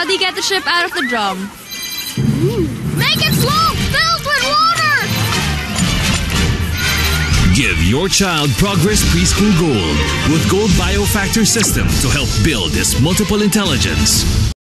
How do you get the ship out of the drum? Make it float filled with water! Give your child Progress Preschool Gold with Gold Biofactor System to help build this multiple intelligence.